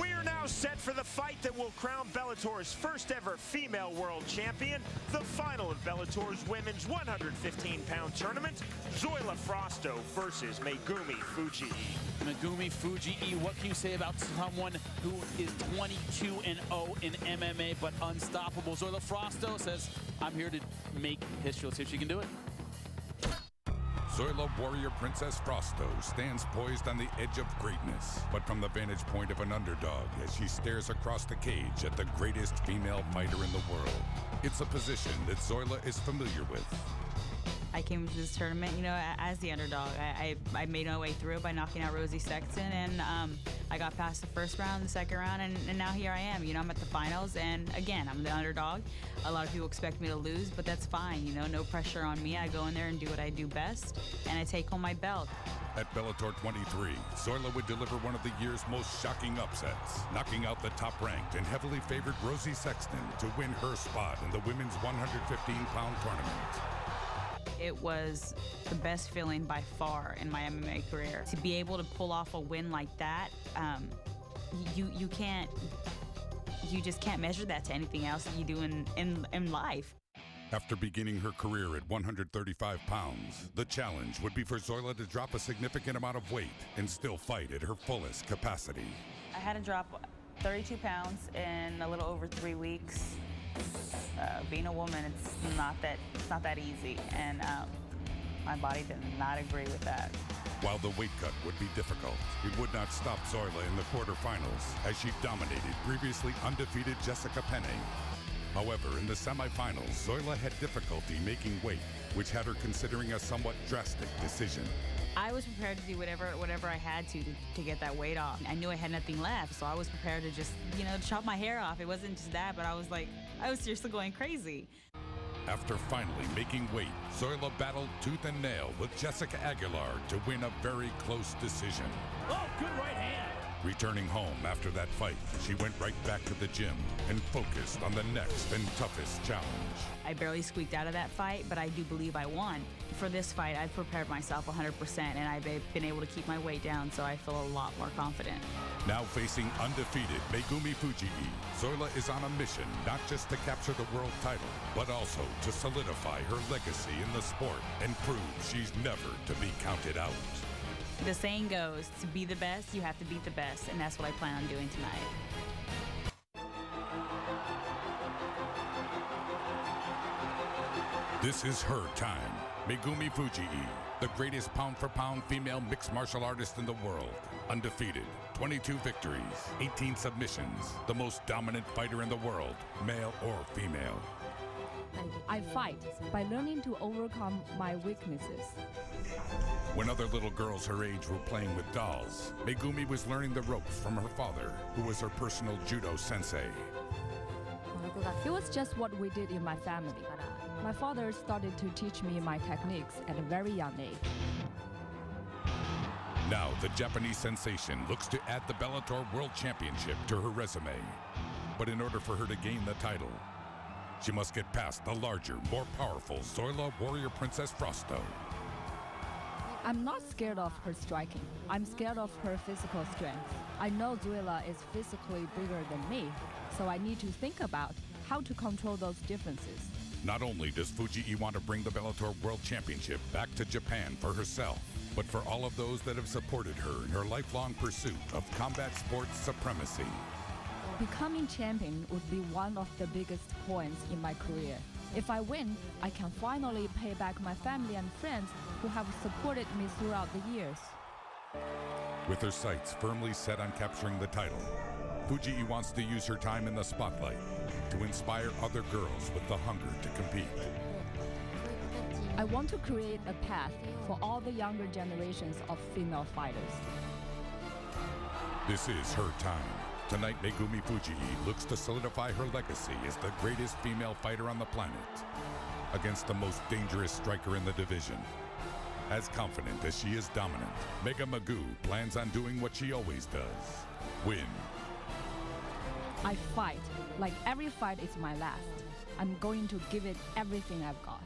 We are now set for the fight that will crown Bellator's first ever female world champion, the final of Bellator's women's 115-pound tournament, Zoila Frausto versus Megumi Fujii. Megumi Fujii, what can you say about someone who is 22 and 0 in MMA but unstoppable? Zoila Frausto says, I'm here to make history. Let's see if she can do it. Zoila Warrior Princess Frausto stands poised on the edge of greatness, but from the vantage point of an underdog as she stares across the cage at the greatest female fighter in the world. It's a position that Zoila is familiar with. I came to this tournament, you know, as the underdog. I, I, I made my way through by knocking out Rosie Sexton, and um, I got past the first round, the second round, and, and, now here I am. You know, I'm at the finals, and again, I'm the underdog. A lot of people expect me to lose, but that's fine. You know, no pressure on me. I go in there and do what I do best, and I take home my belt. At Bellator 23, Zoila would deliver one of the year's most shocking upsets, knocking out the top-ranked and heavily favored Rosie Sexton to win her spot in the women's 115-pound tournament it was the best feeling by far in my MMA career. To be able to pull off a win like that, um, you you can't you just can't measure that to anything else that you do in, in, in life. After beginning her career at 135 pounds, the challenge would be for Zoila to drop a significant amount of weight and still fight at her fullest capacity. I had to drop 32 pounds in a little over three weeks uh, being a woman, it's not that it's not that easy, and um, my body did not agree with that. While the weight cut would be difficult, it would not stop Zoila in the quarterfinals as she dominated previously undefeated Jessica Penne. However, in the semifinals, Zoila had difficulty making weight, which had her considering a somewhat drastic decision. I was prepared to do whatever whatever I had to, to, to get that weight off. I knew I had nothing left, so I was prepared to just you know chop my hair off. It wasn't just that, but I was like I was seriously going crazy. After finally making weight, Zoila battled tooth and nail with Jessica Aguilar to win a very close decision. Oh, good right hand. Returning home after that fight, she went right back to the gym and focused on the next and toughest challenge. I barely squeaked out of that fight, but I do believe I won. For this fight, I've prepared myself 100% and I've been able to keep my weight down, so I feel a lot more confident. Now facing undefeated Megumi Fujii, Zoila is on a mission not just to capture the world title, but also to solidify her legacy in the sport and prove she's never to be counted out. The saying goes, to be the best, you have to beat the best, and that's what I plan on doing tonight. This is her time. Megumi Fujii, the greatest pound-for-pound -pound female mixed martial artist in the world. Undefeated, 22 victories, 18 submissions, the most dominant fighter in the world, male or female. I fight by learning to overcome my weaknesses. When other little girls her age were playing with dolls, Megumi was learning the ropes from her father, who was her personal judo sensei. It was just what we did in my family. My father started to teach me my techniques at a very young age. Now, the Japanese sensation looks to add the Bellator World Championship to her resume. But in order for her to gain the title, she must get past the larger, more powerful Zoila Warrior Princess Frausto. I'm not scared of her striking. I'm scared of her physical strength. I know Zoila is physically bigger than me, so I need to think about how to control those differences. Not only does Fujii want to bring the Bellator World Championship back to Japan for herself, but for all of those that have supported her in her lifelong pursuit of combat sports supremacy. Becoming champion would be one of the biggest points in my career. If I win, I can finally pay back my family and friends who have supported me throughout the years. With her sights firmly set on capturing the title, Fujii wants to use her time in the spotlight to inspire other girls with the hunger to compete. I want to create a path for all the younger generations of female fighters. This is her time. Tonight, Megumi Fujii looks to solidify her legacy as the greatest female fighter on the planet against the most dangerous striker in the division. As confident as she is dominant, Mega Megu plans on doing what she always does win. I fight like every fight is my last. I'm going to give it everything I've got.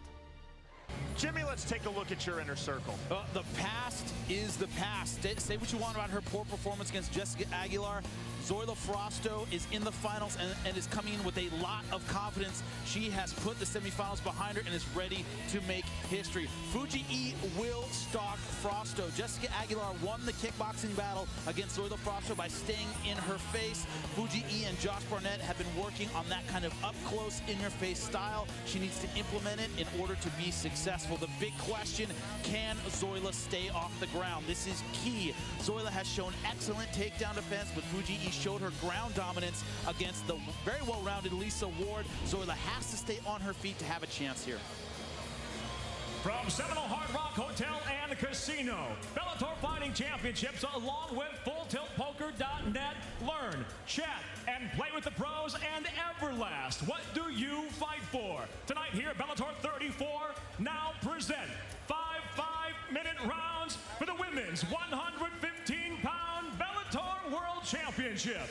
Jimmy, let's take a look at your inner circle. Uh, the past is the past. Say what you want about her poor performance against Jessica Aguilar. Zoila Frausto is in the finals and, and, is coming in with a lot of confidence. She has put the semifinals behind her and is ready to make history. Fuji E will stalk Frausto. Jessica Aguilar won the kickboxing battle against Zoila Frausto by staying in her face. Fuji E and Josh Barnett have been working on that kind of up-close, in-your-face style. She needs to implement it in order to be successful. The big question, can Zoila stay off the ground? This is key. Zoila has shown excellent takedown defense, but Fuji E showed her ground dominance against the very well-rounded Lisa Ward. Zoila has to stay on her feet to have a chance here. From Seminole Hard Rock Hotel and Casino, Bellator Fighting Championships along with FullTiltPoker.net. Learn, chat, and play with the pros and Everlast. What do you fight for? Tonight here at Bellator 34, now present five five-minute rounds for the women's 115-pound Bellator World Championship.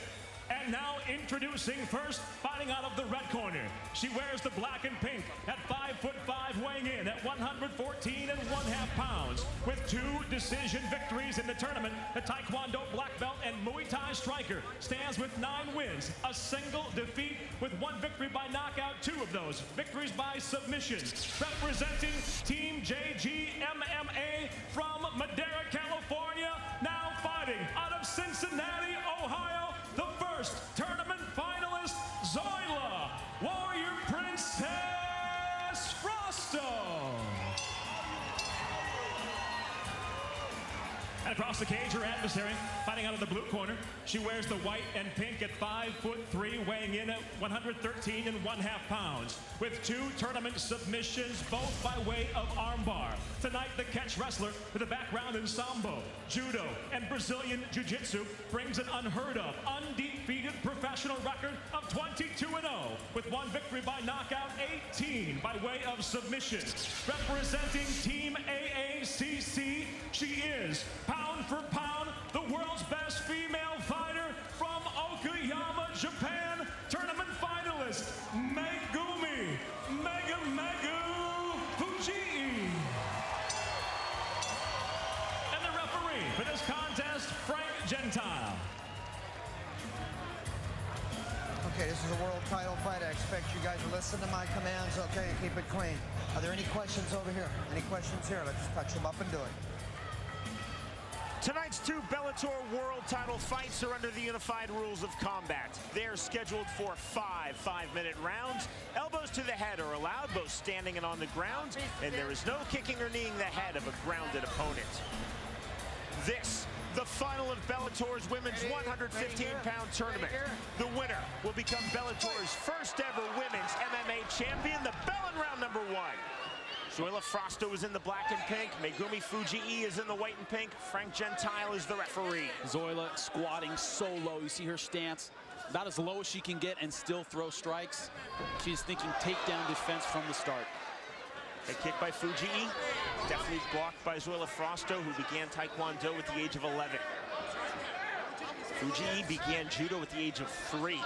Now introducing first, fighting out of the red corner. She wears the black and pink at five foot five, weighing in at 114 and one half pounds. With two decision victories in the tournament, the Taekwondo black belt and Muay Thai striker stands with nine wins, a single defeat with one victory by knockout, two of those victories by submission. Representing Team JG MMA from Madera, California, now fighting out of Cincinnati, Ohio, across the cage, her adversary, fighting out of the blue corner. She wears the white and pink at five foot three, weighing in at 113 and one half pounds, with two tournament submissions, both by way of armbar. Tonight, the catch wrestler with a background in sambo, judo, and Brazilian jiu-jitsu brings an unheard of, undefeated professional record of 22 and 0, with one victory by knockout, 18 by way of submission. Representing Team AACC, she is pound for pound the world's best female fighter from Okayama, Japan, tournament finalist Megumi Mega Megu Fujii. And the referee for this contest, Frank Gentile. Okay, this is a world title fight. I expect you guys to listen to my commands, okay, keep it clean. Are there any questions over here? Any questions here? Let's touch them up and do it. Tonight's two Bellator world title fights are under the unified rules of combat. They're scheduled for five five-minute rounds. Elbows to the head are allowed, both standing and on the ground, and there is no kicking or kneeing the head of a grounded opponent. This the final of Bellator's women's 115-pound tournament. The winner will become Bellator's first ever women's MMA champion, the bell in round number one. Zoila Frausto is in the black and pink. Megumi Fujii is in the white and pink. Frank Gentile is the referee. Zoila squatting so low. You see her stance about as low as she can get and still throw strikes. She's thinking takedown defense from the start. A kick by Fujii, definitely blocked by Zoila Frausto, who began Taekwondo at the age of 11. Fujii began judo at the age of three.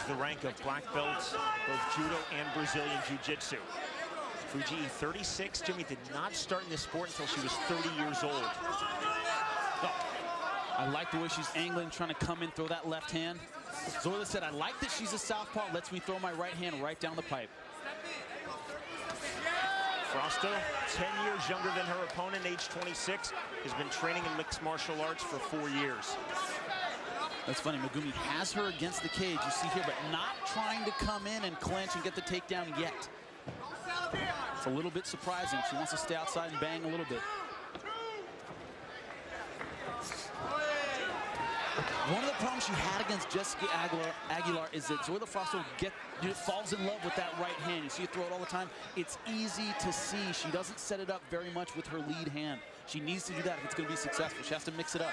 Holds the rank of black belts, both judo and Brazilian Jiu-Jitsu. Fujii, 36. Jimmy did not start in this sport until she was 30 years old. Oh, I like the way she's angling, trying to come in, throw that left hand. Zoila said, I like that she's a southpaw, lets me throw my right hand right down the pipe. Frausto, 10 years younger than her opponent, age 26, has been training in mixed martial arts for four years. That's funny, Megumi has her against the cage, you see here, but not trying to come in and clinch and get the takedown yet. It's a little bit surprising. She wants to stay outside and bang a little bit. One of the problems she had against Jessica Aguilar, Aguilar is that Zoila Frausto get, falls in love with that right hand. You see her throw it all the time. It's easy to see. She doesn't set it up very much with her lead hand. She needs to do that if it's going to be successful. She has to mix it up.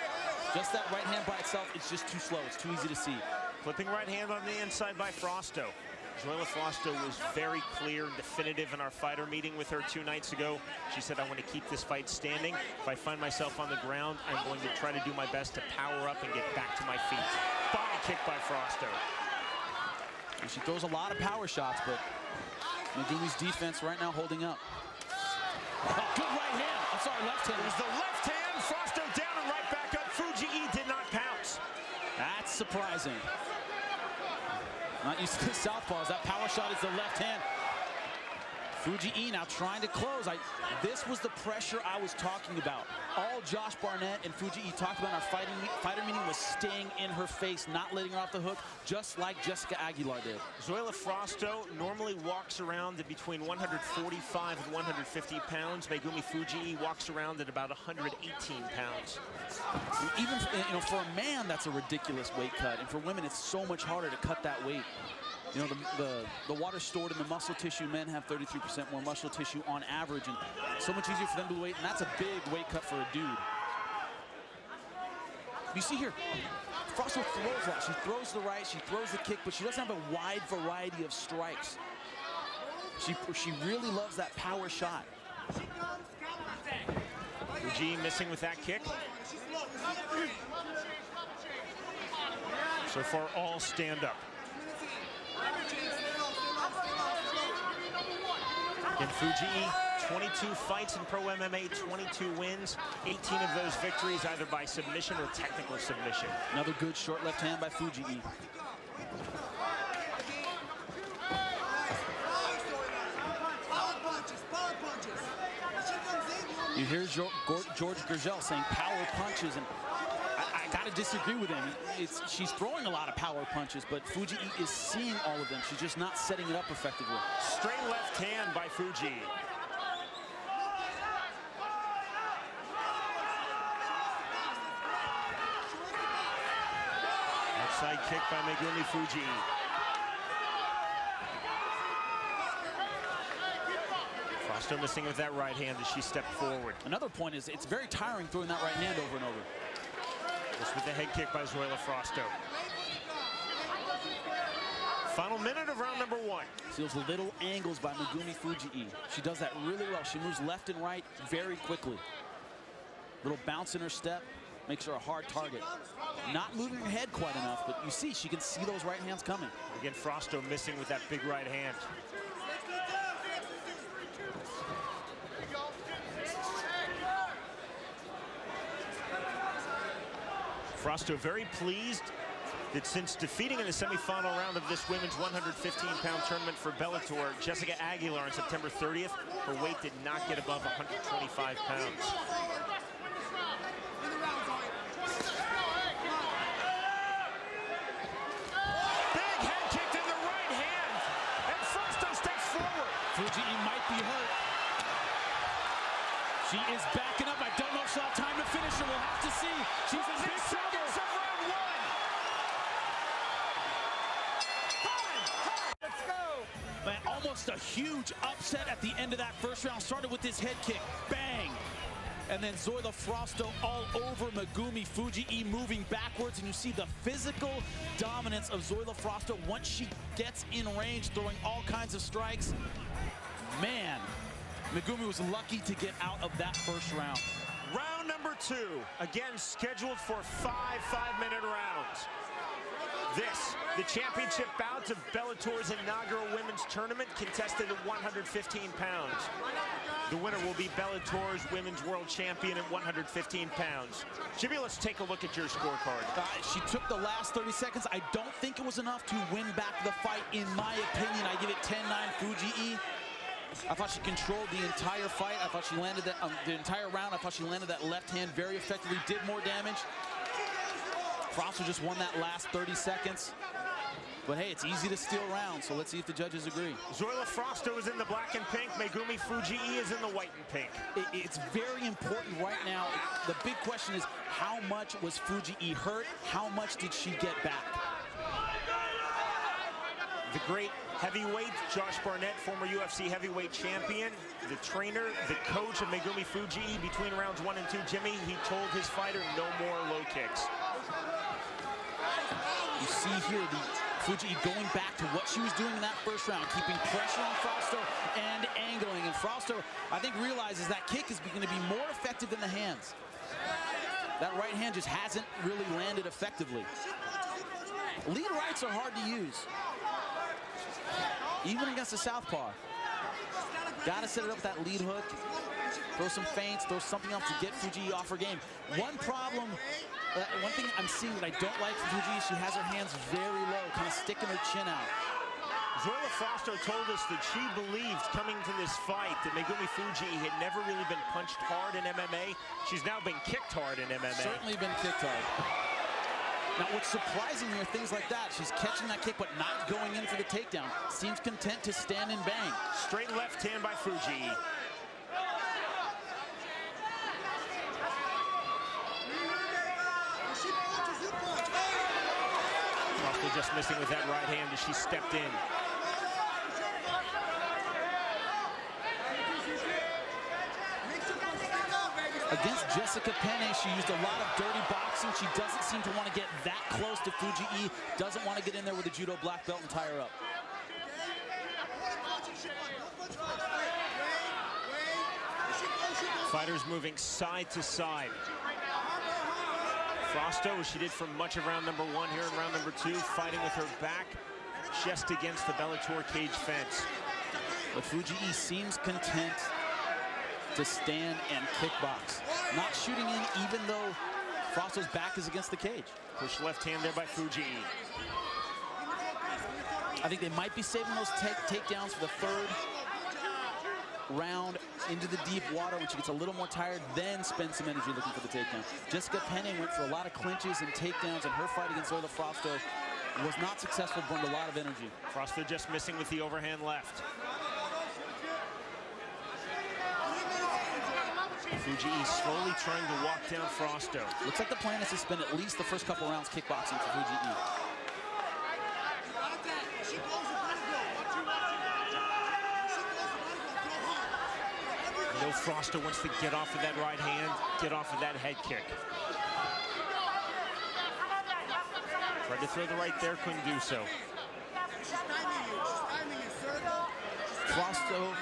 Just that right hand by itself, it's just too slow. It's too easy to see. Flipping right hand on the inside by Frausto. Zoila Frausto was very clear and definitive in our fighter meeting with her two nights ago. She said, I want to keep this fight standing. If I find myself on the ground, I'm going to try to do my best to power up and get back to my feet. Body kick by Frausto. She throws a lot of power shots, but Megumi's defense right now holding up. Oh, good right hand. I'm sorry, left hand. It was the left hand. Frausto down and right back up. Fujii did not pounce. That's surprising. Not used to southpaws. That power shot is the left hand. Fujii now trying to close. I, this was the pressure I was talking about. All Josh Barnett and Fujii talked about in our fighting, fighter meeting was staying in her face, not letting her off the hook, just like Jessica Aguilar did. Zoila Frausto normally walks around at between 145 and 150 pounds. Megumi Fujii walks around at about 118 pounds. Even you know, for a man, that's a ridiculous weight cut, and for women, it's so much harder to cut that weight. You know, the, the, the water stored in the muscle tissue, men have 33% more muscle tissue on average, and so much easier for them to weight, and that's a big weight cut for a dude. You see here, Frausto throws lot. She throws the right, she throws the kick, but she doesn't have a wide variety of strikes. She, she really loves that power shot. Fujii missing with that kick. So far, all stand up. In Fujii, 22 fights in pro MMA, 22 wins, 18 of those victories either by submission or technical submission. Another good short left hand by Fujii. You hear George Gurgel saying power punches, and I, I got to disagree with him. It's, she's throwing a lot of power punches, but Fuji is seeing all of them. She's just not setting it up effectively. Straight left hand by Fuji. Outside kick by Megumi Fuji. Frausto missing with that right hand as she stepped forward. Another point is it's very tiring throwing that right hand over and over. Just with the head kick by Zoila Frausto. Final minute of round number one. Those little angles by Megumi Fujii. She does that really well. She moves left and right very quickly. Little bounce in her step makes her a hard target. Not moving her head quite enough, but you see she can see those right hands coming. Again, Frausto missing with that big right hand. Frausto very pleased that since defeating in the semifinal round of this women's 115-pound tournament for Bellator, Jessica Aguilar on September 30th, her weight did not get above 125 pounds. Big head kick to the right hand, and Frausto steps forward. Fujii might be hurt. She is backing up. I don't know if she'll have time to finish her. We'll have to see. She's huge upset at the end of that first round. Started with this head kick. Bang! And then Zoila Frausto all over Megumi Fujii moving backwards. And you see the physical dominance of Zoila Frausto once she gets in range, throwing all kinds of strikes. Man, Megumi was lucky to get out of that first round. Round number two, again scheduled for five five-minute rounds. This, the championship bout of Bellator's inaugural women's tournament, contested at 115 pounds. The winner will be Bellator's women's world champion at 115 pounds. Jimmy, let's take a look at your scorecard. Uh, she took the last 30 seconds. I don't think it was enough to win back the fight, in my opinion. I give it 10-9 Fuji. I thought she controlled the entire fight. I thought she landed that um, the entire round. I thought she landed that left hand very effectively, did more damage. Frausto just won that last 30 seconds. But hey, it's easy to steal rounds, so let's see if the judges agree. Zoila Frausto is in the black and pink. Megumi Fujii is in the white and pink. It, it's very important right now. The big question is how much was Fujii hurt? How much did she get back? The great heavyweight, Josh Barnett, former UFC heavyweight champion, the trainer, the coach of Megumi Fujii between rounds one and two, Jimmy, he told his fighter no more low kicks. You see here the Fujii going back to what she was doing in that first round, keeping pressure on Frausto and angling. And Frausto, I think, realizes that kick is going to be more effective than the hands. That right hand just hasn't really landed effectively. Lead rights are hard to use, even against a southpaw. Got to set it up with that lead hook. Throw some feints, throw something else to get Fuji off her game. One problem, uh, one thing I'm seeing that I don't like from Fuji, she has her hands very low, kind of sticking her chin out. Zoila Frausto told us that she believed coming to this fight that Megumi Fuji had never really been punched hard in MMA. She's now been kicked hard in MMA. Certainly been kicked hard. Now, what's surprising me are things like that. She's catching that kick, but not going in for the takedown. Seems content to stand and bang. Straight left hand by Fujii. Just missing with that right hand as she stepped in. Against Jessica Penne, she used a lot of dirty boxing. She doesn't seem to want to get that close to Fujii. Doesn't want to get in there with a judo black belt and tie her up. Fighters moving side to side. Frausto, as she did for much of round number one here in round number two, fighting with her back just against the Bellator cage fence. But Fujii seems content to stand and kickbox. Not shooting in even though Frausto's back is against the cage. Push left hand there by Fujii. I think they might be saving those take takedowns for the third round into the deep water when she gets a little more tired, then spend some energy looking for the takedown. Jessica Penne went for a lot of clinches and takedowns, and her fight against Zoila Frausto was not successful, burned a lot of energy. Frausto just missing with the overhand left. Fujii slowly trying to walk down Frausto. Looks like the plan is to spend at least the first couple rounds kickboxing for Fujii. I know Frausto wants to get off of that right hand, get off of that head kick. Tried to throw the right there, couldn't do so. Frausto,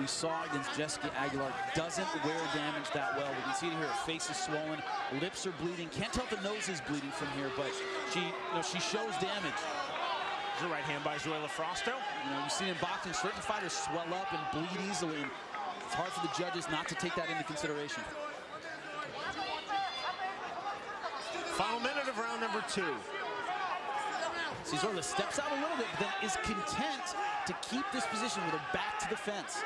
we saw against Jessica Aguilar, doesn't wear damage that well. We can see it here, her face is swollen, lips are bleeding. Can't tell if the nose is bleeding from here, but she, you know, she shows damage. The right hand by Zoila Frausto. You know, you see in boxing, certain fighters swell up and bleed easily. And it's hard for the judges not to take that into consideration. Final minute of round number two. Zoila steps out a little bit, but then is content to keep this position with her back to the fence.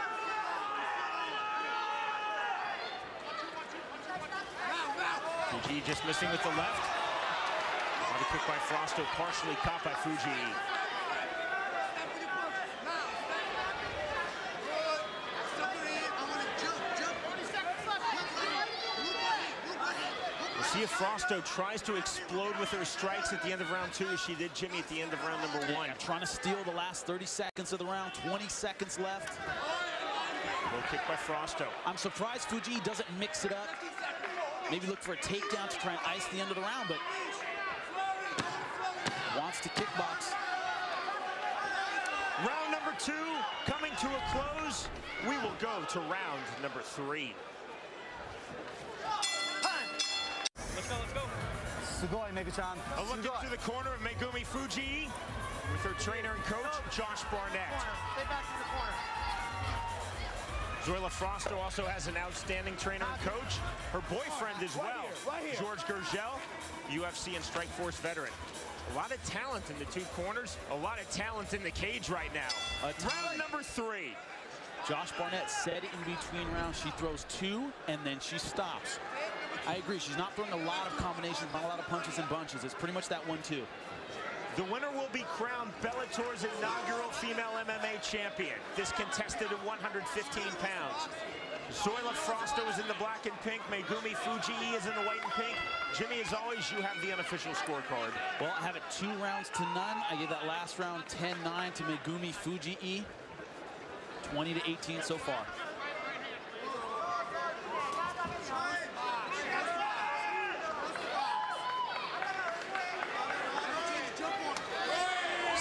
Fujii just missing with the left. Body kick by Frausto, partially caught by Fujii. If Frausto tries to explode with her strikes at the end of round two, as she did Jimmy at the end of round number one. Yeah, trying to steal the last 30 seconds of the round, 20 seconds left. Low kick by Frausto. I'm surprised Fuji doesn't mix it up. Maybe look for a takedown to try and ice the end of the round, but wants to kickbox. Round number two coming to a close. We will go to round number three. Sugoi Megachan. A look Sugoi. into the corner of Megumi Fuji with her trainer and coach, oh. Josh Barnett. Stay back in the corner. Zoila Frausto also has an outstanding trainer and coach. Her boyfriend as well. George Gurgel, UFC and Strikeforce veteran. A lot of talent in the two corners, a lot of talent in the cage right now. Round number three. Josh Barnett said in between rounds she throws two and then she stops. I agree, she's not throwing a lot of combinations, not a lot of punches and bunches. It's pretty much that one-two. The winner will be crowned Bellator's inaugural female MMA champion. This contested at 115 pounds. Zoila Frausto is in the black and pink. Megumi Fujii is in the white and pink. Jimmy, as always, you have the unofficial scorecard. Well, I have it two rounds to none. I gave that last round 10-9 to Megumi Fujii. 20 to 18 so far.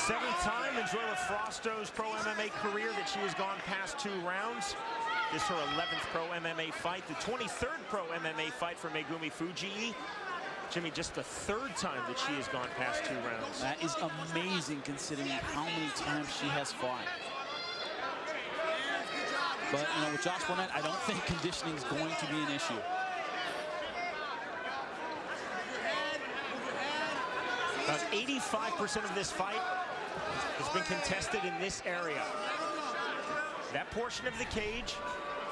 Seventh time in Zoila Frausto's pro MMA career that she has gone past two rounds. This is her 11th pro MMA fight, the 23rd pro MMA fight for Megumi Fujii. Jimmy, just the third time that she has gone past two rounds. That is amazing considering how many times she has fought. But, you know, with Josh Barnett, I don't think conditioning is going to be an issue. About 85% of this fight has been contested in this area. That portion of the cage,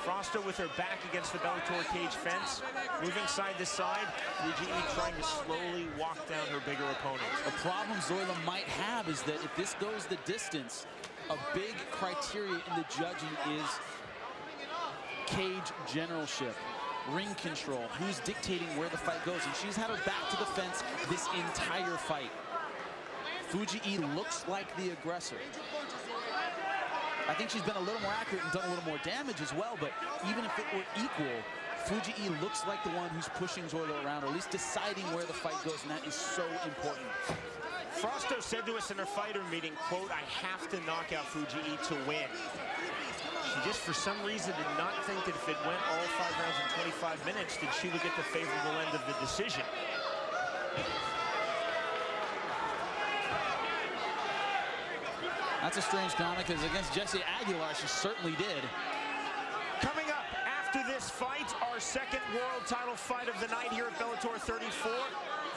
Frausto with her back against the Bellator cage fence, moving side to side. Fujii trying to slowly walk down her bigger opponent. A problem Zoila might have is that if this goes the distance, a big criteria in the judging is cage generalship, ring control, who's dictating where the fight goes. And she's had her back to the fence this entire fight. Fujii looks like the aggressor. I think she's been a little more accurate and done a little more damage as well, but even if it were equal, Fujii looks like the one who's pushing Zoila around, or at least deciding where the fight goes, and that is so important. Frausto said to us in her fighter meeting, quote, I have to knock out Fujii to win. She just, for some reason, did not think that if it went all five rounds in 25 minutes, that she would get the favorable end of the decision. That's a strange comment because against Jessie Aguilar, she certainly did. Coming up after this fight, our second world title fight of the night here at Bellator 34.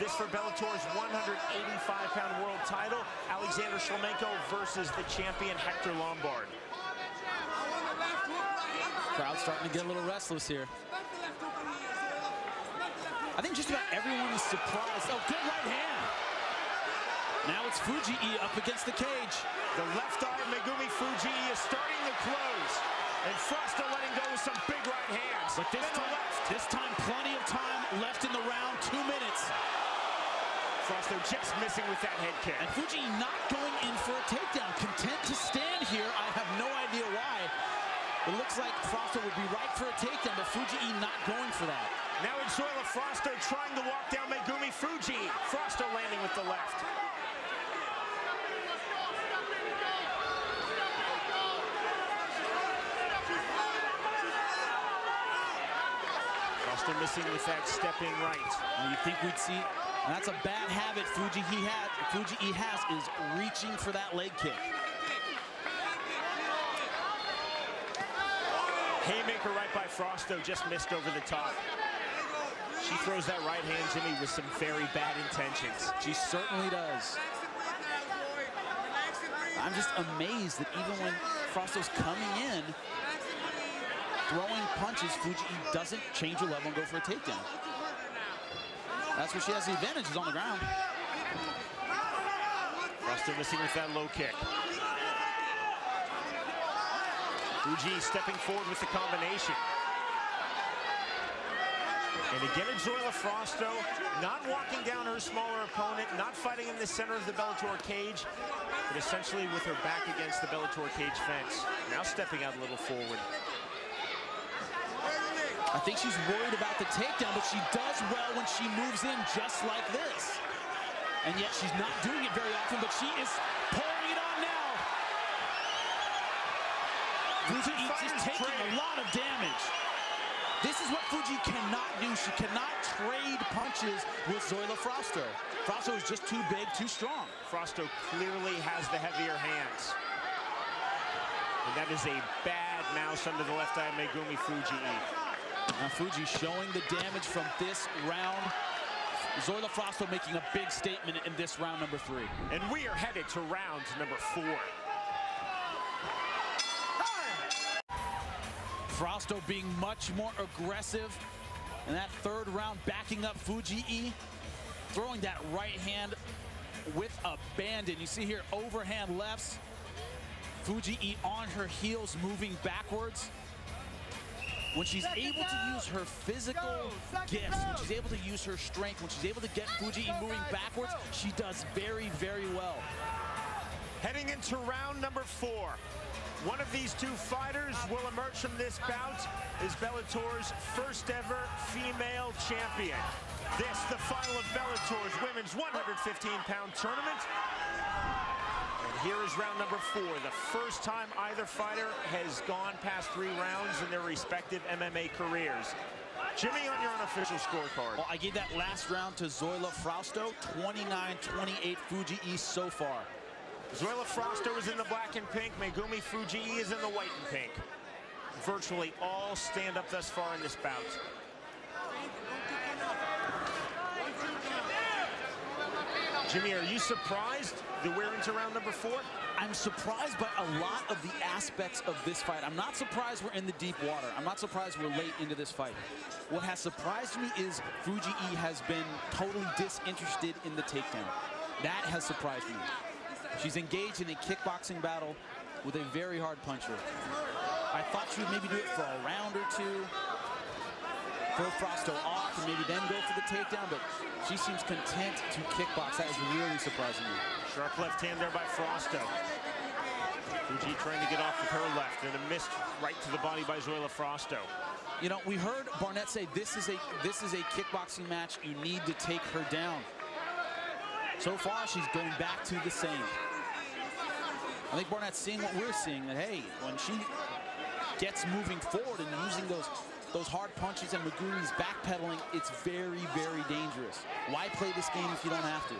This for Bellator's 185-pound world title, Alexander Shlemenko versus the champion Hector Lombard. Crowd starting to get a little restless here. I think just about everyone is surprised. Oh, good right hand. Now it's Fujii up against the cage. The left of Megumi Fujii is starting to close. And Frausto letting go with some big right hands. But this time, this time, plenty of time left in the round, two minutes. Frausto just missing with that head kick. And Fujii not going in for a takedown. Content to stand here. I have no idea why. It looks like Frausto would be right for a takedown, but Fujii not going for that. Now it's Zoila Frausto trying to walk down Megumi Fujii. Frausto landing with the left. Frausto missing with that stepping right. And you think we'd see, that's a bad habit Fujii has, Fujii has is reaching for that leg kick. Haymaker right by Frausto, just missed over the top. She throws that right hand, Jimmy, with some very bad intentions. She certainly does. I'm just amazed that even when Frausto's coming in, throwing punches, Fujii doesn't change her level and go for a takedown. That's where she has the advantage, is on the ground. Frausto missing with that low kick. Fujii stepping forward with the combination. And again, it's Zoila Frausto not walking down her smaller opponent, not fighting in the center of the Bellator cage, but essentially with her back against the Bellator cage fence. Now stepping out a little forward. I think she's worried about the takedown, but she does well when she moves in just like this. And yet she's not doing it very often, but she is pouring Fujii is taking a lot of damage. This is what Fuji cannot do. She cannot trade punches with Zoila Frausto. Frausto is just too big, too strong. Frausto clearly has the heavier hands. And that is a bad mouse under the left eye of Megumi Fujii. Now Fuji showing the damage from this round. Zoila Frausto making a big statement in this round number three. And we are headed to round number four. Frausto being much more aggressive in that third round, backing up Fujii, throwing that right hand with abandon. You see here, overhand lefts. Fujii on her heels, moving backwards. When she's able to use her physical gifts, when she's able to use her strength, when she's able to get Fujii moving backwards, she does very, very well. Heading into round number four. One of these two fighters will emerge from this bout as Bellator's first ever female champion. This, the final of Bellator's women's 115-pound tournament. And here is round number four, the first time either fighter has gone past three rounds in their respective MMA careers. Jimmy, on your unofficial scorecard. Well, I gave that last round to Zoila Frausto, 29-28 Fuji East so far. Zoila Frausto is in the black and pink. Megumi Fujii is in the white and pink. virtually all stand up thus far in this bout. Jimmy, are you surprised that we're into round number four? I'm surprised by a lot of the aspects of this fight. I'm not surprised we're in the deep water. I'm not surprised we're late into this fight. What has surprised me is Fuji E has been totally disinterested in the takedown. That has surprised me. She's engaged in a kickboxing battle with a very hard puncher. I thought she would maybe do it for a round or two, throw Frausto off, and maybe then go for the takedown, but she seems content to kickbox. That is really surprising me. Sharp left hand there by Frausto. Fuji trying to get off with her left, and a missed right to the body by Zoila Frausto. You know, we heard Barnett say this is a this is a kickboxing match. You need to take her down. So far, she's going back to the same. I think Barnett's seeing what we're seeing, that, hey, when she gets moving forward and using those those hard punches and Megumi's backpedaling, it's very, very dangerous. Why play this game if you don't have to?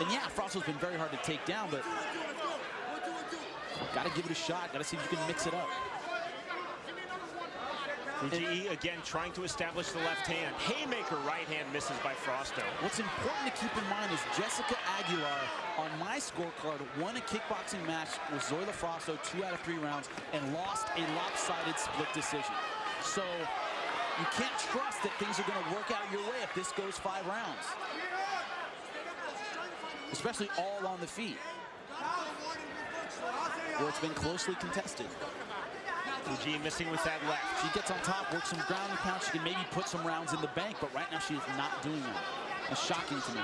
And yeah, Frausto's been very hard to take down, but got to give it a shot. Got to see if you can mix it up. Fuji again trying to establish the left hand. Haymaker right hand misses by Frausto. What's important to keep in mind is Jessica Aguilar on my scorecard won a kickboxing match with Zoila Frausto two out of three rounds and lost a lopsided split decision. So you can't trust that things are going to work out your way if this goes five rounds. Especially all on the feet. Where it's been closely contested. Fuji missing with that left. She gets on top, works some ground and pound. She can maybe put some rounds in the bank, but right now she is not doing that. It's shocking to me.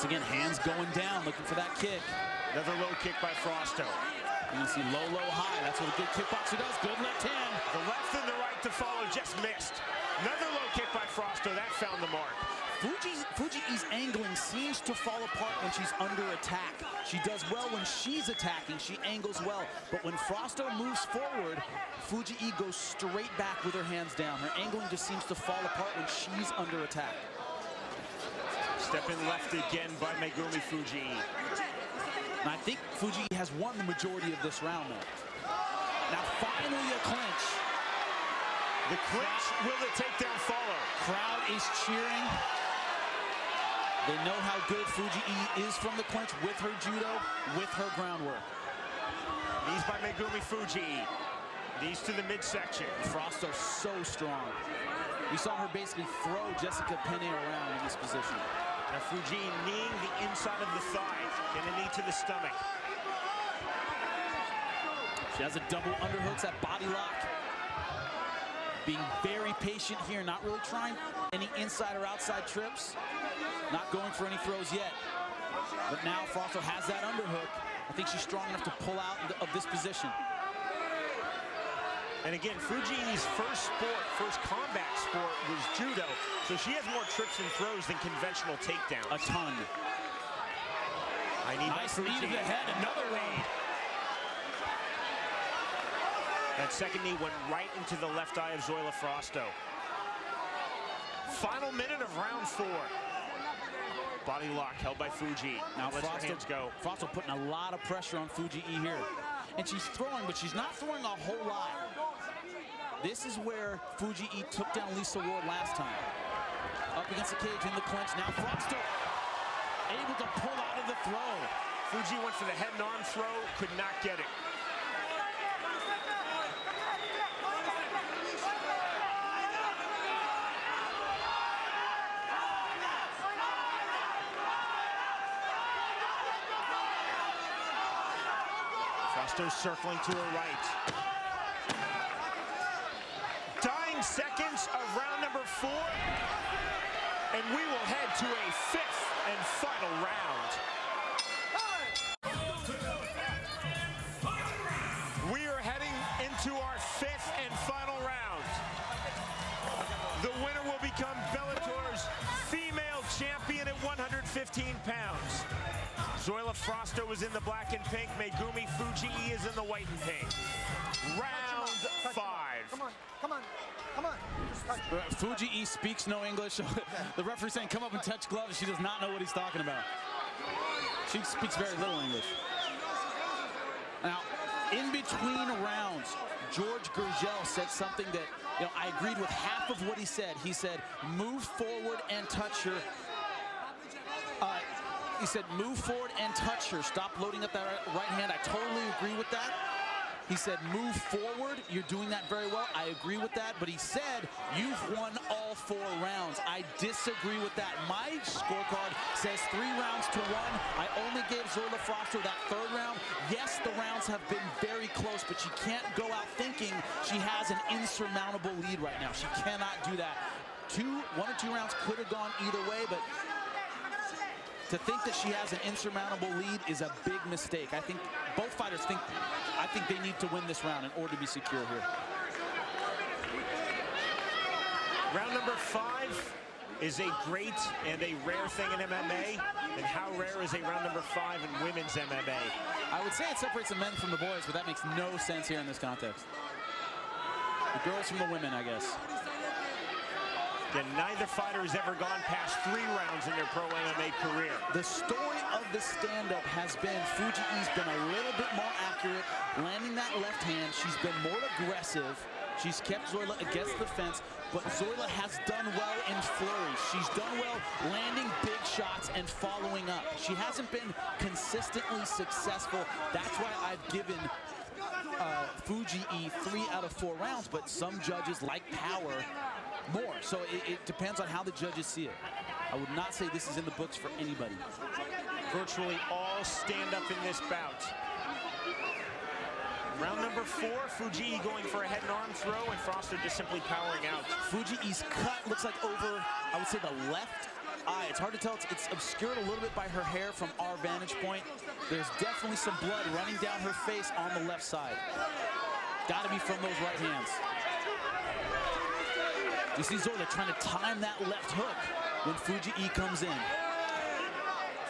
Once again, hands going down, looking for that kick. Another low kick by Frausto. You see low, low, high. That's what a good kickboxer does. Good left hand. The left and the right to follow just missed. Another low kick by Frausto. That found the mark. Fuji's, Fuji's angling seems to fall apart when she's under attack. She does well when she's attacking. She angles well. But when Frausto moves forward, Fuji E goes straight back with her hands down. Her angling just seems to fall apart when she's under attack. Step in left again by Megumi Fuji. And I think Fuji has won the majority of this round now. Now finally a clinch. The clinch, will the takedown follow? Crowd is cheering. They know how good Fuji is from the clinch with her judo, with her groundwork. Knees by Megumi Fuji. Knees to the midsection. Frausto so strong. We saw her basically throw Jessica Penne around in this position. Now Fuji kneeing the inside of the thigh and a knee to the stomach. She has a double underhooks, that body lock. Being very patient here, not really trying any inside or outside trips. Not going for any throws yet. But now Frausto has that underhook. I think she's strong enough to pull out of this position. And again, Fuji's first sport, first combat sport was judo, so she has more trips and throws than conventional takedowns. A ton. I need nice knee to the head, another lead. That second knee went right into the left eye of Zoila Frausto. Final minute of round four. Body lock held by Fuji. Now let's Frausto, hands go. Frausto putting a lot of pressure on Fuji E here. And she's throwing, but she's not throwing a whole lot. This is where Fuji E took down Lisa Ward last time. Up against the cage in the clinch. Now Frausto able to pull out of the throw. Fuji went for the head and arm throw, could not get it. Frausto circling to her right. Seconds of round number four. And we will head to a fifth and final round. We are heading into our fifth and final round. The winner will become Bellator's female champion at 115 pounds. Zoila Frausto is in the black and pink. Megumi Fujii is in the white and pink. Round on, come on. Fuji E speaks no English. the referee saying come up and touch gloves. She does not know what he's talking about. She speaks very little English. Now, in between rounds, George Gurgel said something that you know I agreed with half of what he said. He said, "Move forward and touch her." Uh, he said, "Move forward and touch her. Stop loading up that right hand." I totally agree with that. He said, move forward. You're doing that very well. I agree with that. But he said, you've won all four rounds. I disagree with that. My scorecard says three rounds to one. I only gave Zoila Frausto that third round. Yes, the rounds have been very close, but she can't go out thinking she has an insurmountable lead right now. She cannot do that. Two, one or two rounds could have gone either way, but to think that she has an insurmountable lead is a big mistake. I think both fighters think, I think they need to win this round in order to be secure here. Round number five is a great and a rare thing in MMA. And how rare is a round number five in women's MMA? I would say it separates the men from the boys, but that makes no sense here in this context. The girls from the women, I guess. Then neither fighter has ever gone past three rounds in their pro MMA career. The story of the stand-up has been Fujii's been a little bit more accurate, landing that left hand. She's been more aggressive. She's kept Zoila against the fence, but Zoila has done well in flurries. She's done well landing big shots and following up. She hasn't been consistently successful. That's why I've given uh, Fuji E three out of four rounds, but some judges like power more. So it, it depends on how the judges see it. I would not say this is in the books for anybody. Virtually all stand up in this bout. Round number four, Fujii going for a head and arm throw, and Frausto just simply powering out. Fujii's cut looks like over, I would say, the left eye. It's hard to tell. It's, it's obscured a little bit by her hair from our vantage point. There's definitely some blood running down her face on the left side. Got to be from those right hands. You see Zoila trying to time that left hook when Fuji E comes in.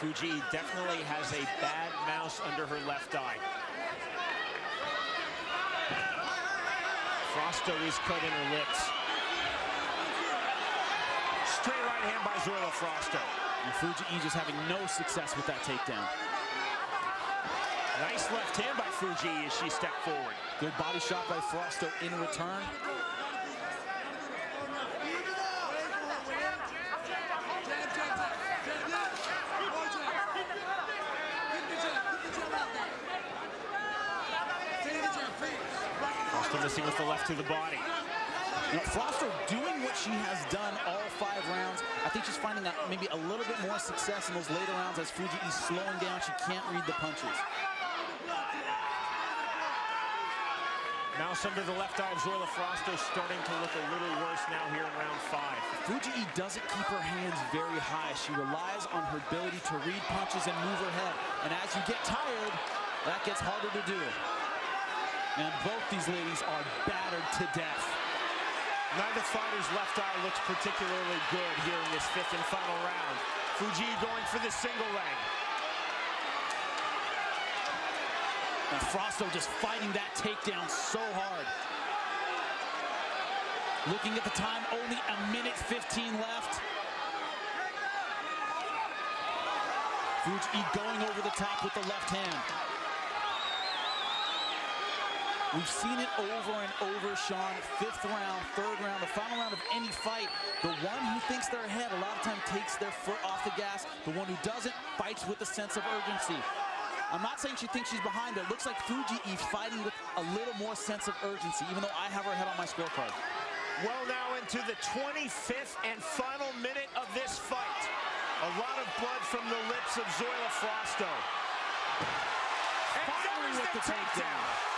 Fujii definitely has a bad mouse under her left eye. Frausto is cutting her lips. Straight right hand by Zoila Frausto. And Fuji E just having no success with that takedown. Nice left hand by Fujii as she stepped forward. Good body shot by Frausto in return. Frausto missing with the left to the body. You know, Frausto doing what she has done all five rounds. I think she's finding a, maybe a little bit more success in those later rounds as Fujii is slowing down. She can't read the punches. Mouse under the left eye of Zoila Frausto starting to look a little worse now here in round five. Fujii doesn't keep her hands very high. She relies on her ability to read punches and move her head. And as you get tired, that gets harder to do. And both these ladies are battered to death. Neither fighter's left eye looks particularly good here in this fifth and final round. Fujii going for the single leg. And Frausto just fighting that takedown so hard. Looking at the time, only a minute 15 left. Fujii going over the top with the left hand. We've seen it over and over, Sean. Fifth round, third round, the final round of any fight. The one who thinks they're ahead a lot of time takes their foot off the gas. The one who doesn't fights with a sense of urgency. I'm not saying she thinks she's behind, but it looks like Fujii is fighting with a little more sense of urgency, even though I have her ahead on my scorecard. Well, now into the 25th and final minute of this fight. A lot of blood from the lips of Zoila Frausto. And Finally with the takedown.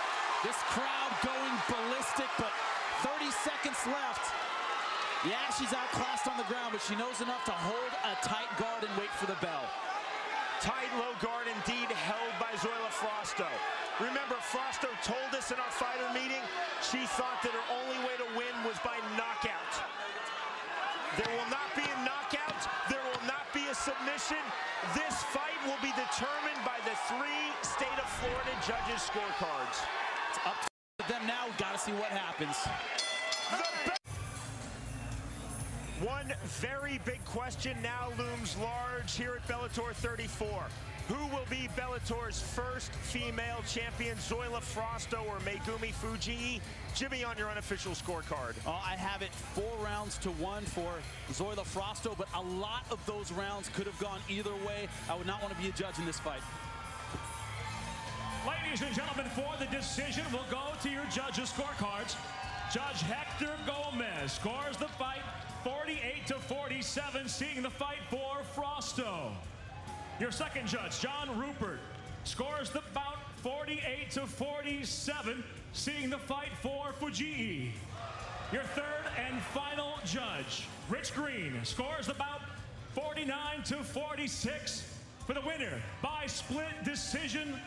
This crowd going ballistic, but 30 seconds left. Yeah, she's outclassed on the ground, but she knows enough to hold a tight guard and wait for the bell. Tight low guard indeed held by Zoila Frausto. Remember, Frausto told us in our fighter meeting she thought that her only way to win was by knockout. There will not be a knockout. There will not be a submission. This fight will be determined by the three state of Florida judges' scorecards. It's up to them now. we Got to see what happens. One very big question now looms large here at Bellator 34. Who will be Bellator's first female champion, Zoila Frausto or Megumi Fujii? Jimmy, on your unofficial scorecard. Oh, I have it four rounds to one for Zoila Frausto, but a lot of those rounds could have gone either way. I would not want to be a judge in this fight. Ladies and gentlemen, for the decision, we'll go to your judges' scorecards. Judge Hector Gomez scores the fight 48 to 47, seeing the fight for Frausto. Your second judge, John Rupert, scores the bout 48 to 47, seeing the fight for Fujii. Your third and final judge, Rich Green, scores the bout 49 to 46 for the winner by split decision.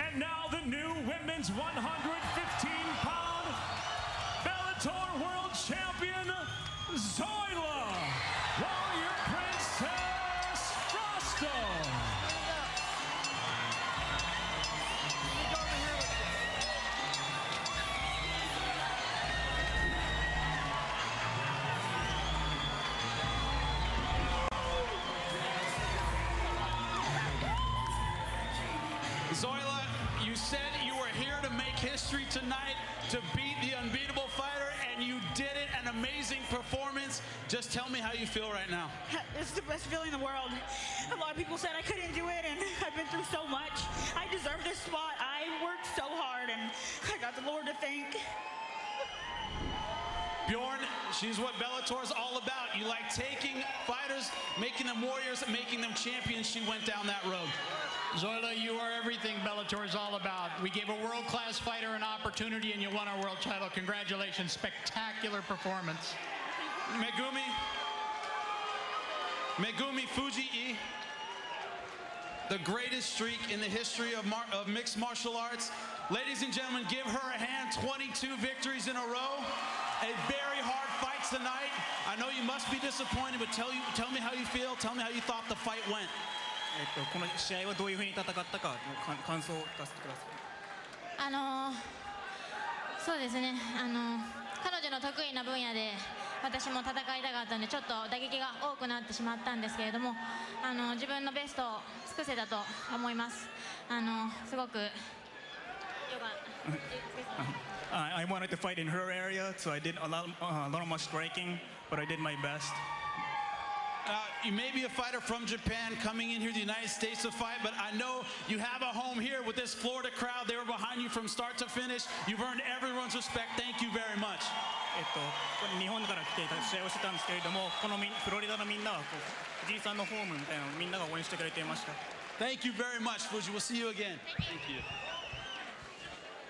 And now the new women's 115 pound Bellator It's the best feeling in the world. A lot of people said I couldn't do it, and I've been through so much. I deserve this spot. I worked so hard, and I got the Lord to thank. Bjorn, she's what Bellator's all about. You like taking fighters, making them warriors, making them champions. She went down that road. Zoila, you are everything Bellator is all about. We gave a world-class fighter an opportunity and you won our world title. Congratulations. Spectacular performance. Megumi, Megumi Fujii, the greatest streak in the history of, mar of mixed martial arts. Ladies and gentlemen, give her a hand. 22 victories in a row. A very hard fight tonight. I know you must be disappointed, but tell, you, tell me how you feel. Tell me how you thought the fight went. えっと、この試合はどういうふうに戦ったかか感想を聞かせてください。あのそうですねあの彼女の得意な分野で 私も戦いたかったのでちょっと打撃が多くなってしまったんですけれどもあの自分のベストを尽くせたと思いますあのすごくよかった I I wanted to fight in her area, so I did a lot, uh, a lot of my striking, but I did my best. Uh, you may be a fighter from Japan coming in here to the United States to fight, but I know you have a home here with this Florida crowd. They were behind you from start to finish. You've earned everyone's respect. Thank you very much. Eh, Thank you very much, Fujii. We'll see you again. Thank you.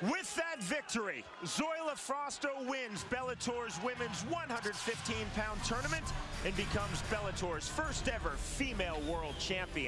With that victory, Zoila Frausto wins Bellator's women's 115-pound tournament and becomes Bellator's first ever female world champion.